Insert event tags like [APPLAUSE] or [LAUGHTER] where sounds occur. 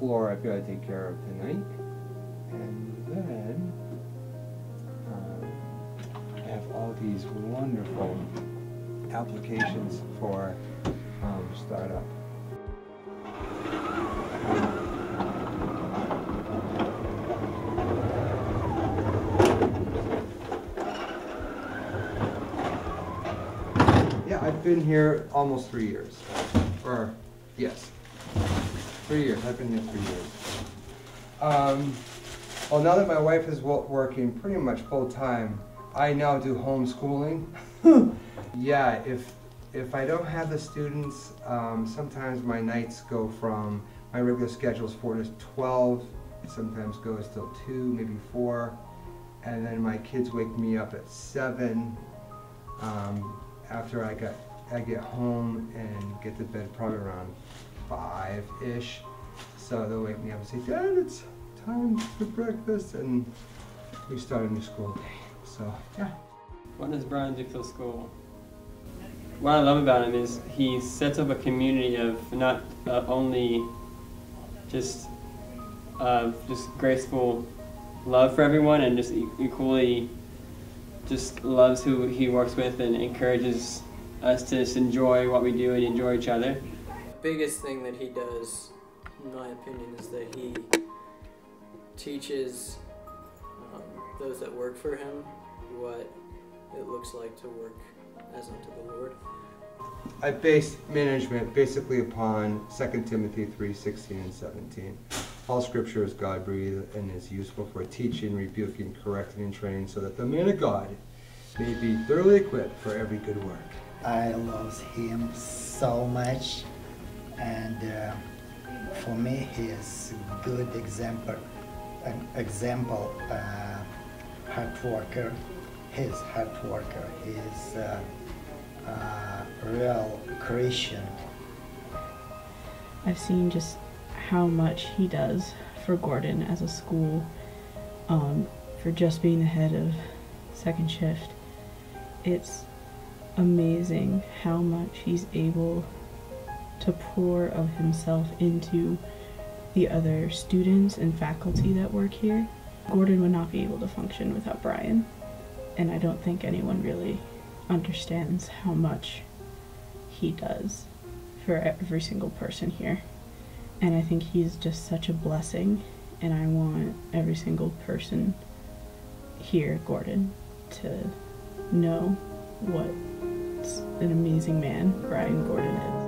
floor I've got to take care of tonight. And then um, I have all these wonderful applications for um, startup. Yeah, I've been here almost three years. Or, yes, three years. I've been here three years. Um, well, now that my wife is working pretty much full time, I now do homeschooling. [LAUGHS] yeah, if if I don't have the students, um, sometimes my nights go from my regular schedule is four to twelve. Sometimes goes till two, maybe four, and then my kids wake me up at seven. Um, after I get I get home and get to bed probably around five ish. So they'll wake me up and say, Dad, it's time for breakfast, and we start a new school day. So yeah. What does Brian do for school? What I love about him is he sets up a community of not uh, only just uh, just graceful love for everyone and just equally just loves who he works with and encourages us to just enjoy what we do and enjoy each other. Biggest thing that he does, in my opinion, is that he teaches um, those that work for him what it looks like to work as unto the Lord. I base management basically upon 2 Timothy 3 16 and 17. All scripture is God breathed and is useful for teaching, rebuking, correcting, and training, so that the man of God may be thoroughly equipped for every good work. I love him so much, and for me, he is a good example. An example, uh, hard worker. He's hard worker. He's uh, uh, real Christian. I've seen just how much he does for Gordon as a school, um, for just being the head of second shift. It's amazing how much he's able to pour of himself into the other students and faculty that work here. Gordon would not be able to function without Brian, and I don't think anyone really understands how much he does for every single person here. And I think he's just such a blessing, and I want every single person here, Gordon, to know what an amazing man Brian Gordon is.